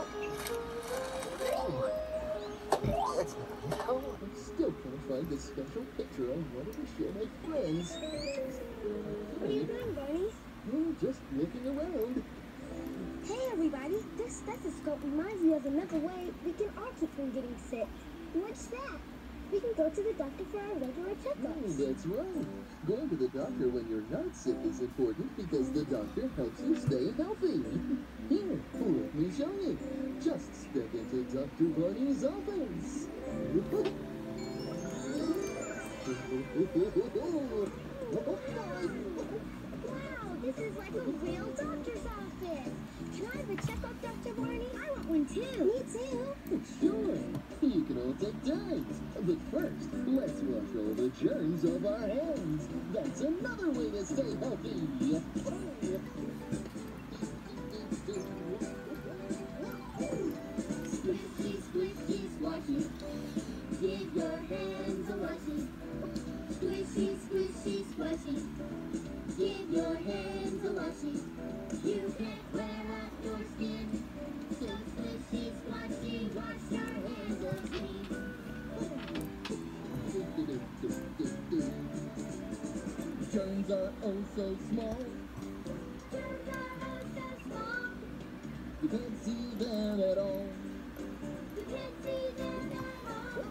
Now. I still can't find the special picture I wanted to show my friends. What are you doing, Barney? Oh, just looking around. Hey, everybody. This stethoscope reminds me of another way we can all keep from getting sick. What's that? Go to the doctor for our regular Oh, checkups. that's right. Going to the doctor when you're not sick is important because the doctor helps you stay healthy. Here, let me show you. Just step into Dr. Barney's office. Wow, this is like a real doctor's office. Can I have a checkup, Dr. Barney? Too. Me too. Sure, you can all take turns. But first, let's wash all the germs off our hands. That's another way to stay healthy. Are oh so small, Germs are oh so small. you can't see them at all. You can't see them at all.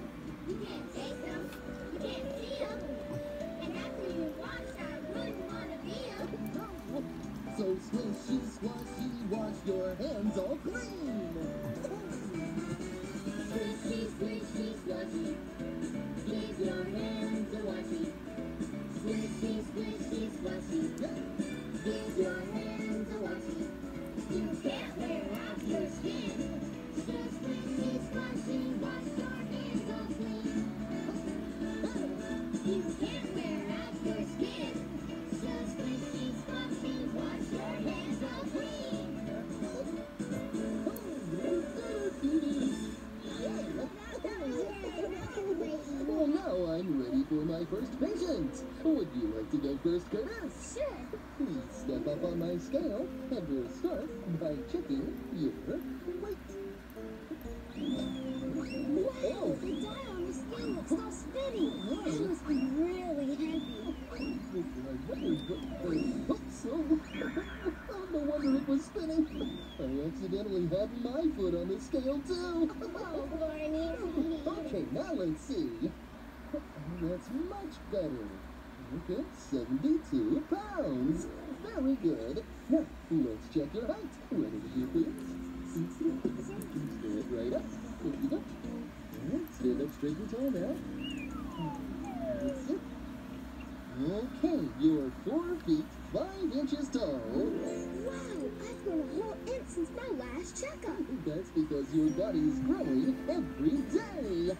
You can't taste them. You can't see them. And after you wash, I wouldn't want to be 'em. So squishy, squashy, wash your hands all clean. Squishy, squishy, squashy. First patient. Would you like to go first, Curtis? Sure. Please step up on my scale, and we'll start by checking your weight. Wow, the dial on the scale all spinning. It must be really heavy. I wondered what the... Oops, oh, no wonder it was spinning. I accidentally had my foot on the scale, too. Oh, Barney. Okay, now let's see. That's much better. Okay, 72 pounds. Very good. Now, let's check your height. Ready to do? Stand right up. There you go. Stand up straight and tall now. That's it. Okay, you're four feet, five inches tall. Wow, I've grown a whole inch since my last checkup. That's because your body's growing every day.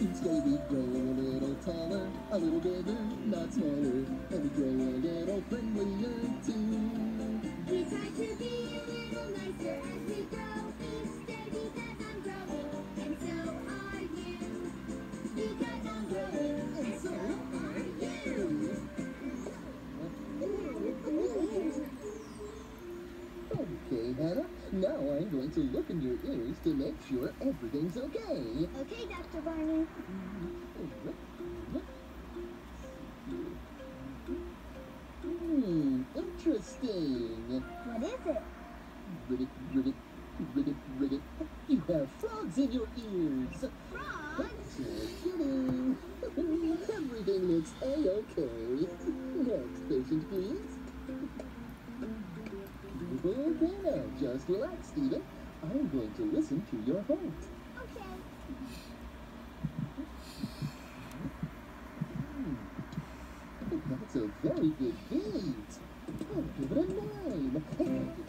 Each day we grow a little taller, a little bigger, not smaller, and we grow a little friendlier too. We try to be a little nicer as we grow each day because I'm growing, and so are you. Because I'm growing, and so are you. Okay, Hannah, now I'm going to look in your ears to make sure everything's okay. Okay, Dr. Barney. Hmm, interesting. What is it? Ribbit, ribbit, ribbit, ribbit. You have frogs in your ears. Frogs? Just kidding. Everything looks a-okay. Next patient, please. Okay, now just relax, Stephen. I'm going to listen to your heart. Okay. Hmm. That's a very good beat. I'll oh, give it a nine.